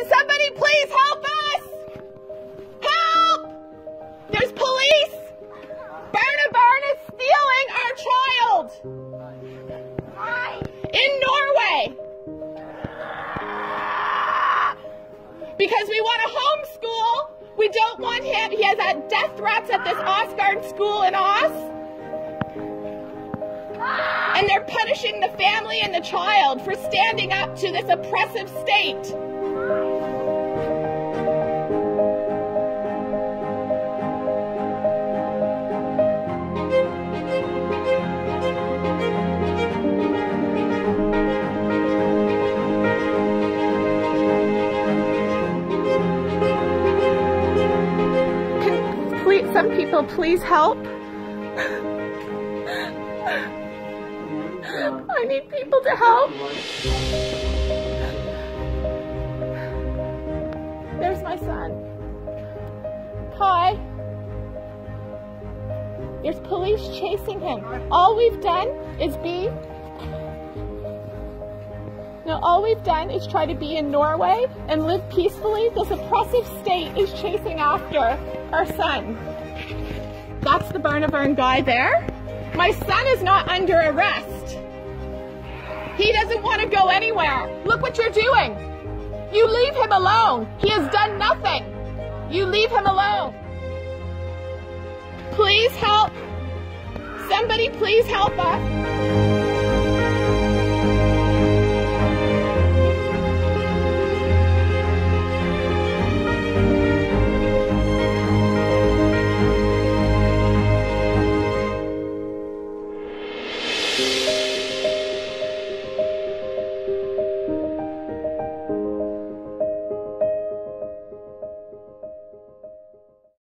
Can somebody please help us? Help! There's police! Barnevern is stealing our child! In Norway! Because we want to homeschool! We don't want him. He has had death threats at this Åsgård school in Ås. And they're punishing the family and the child for standing up to this oppressive state. Some people please help? I need people to help. There's my son. Kai. There's police chasing him. All we've done is be. No, all we've done is try to be in Norway and live peacefully. This oppressive state is chasing after our son. That's the Barnevern guy there. My son is not under arrest. He doesn't want to go anywhere. Look what you're doing. You leave him alone. He has done nothing. You leave him alone. Please help. Somebody please help us.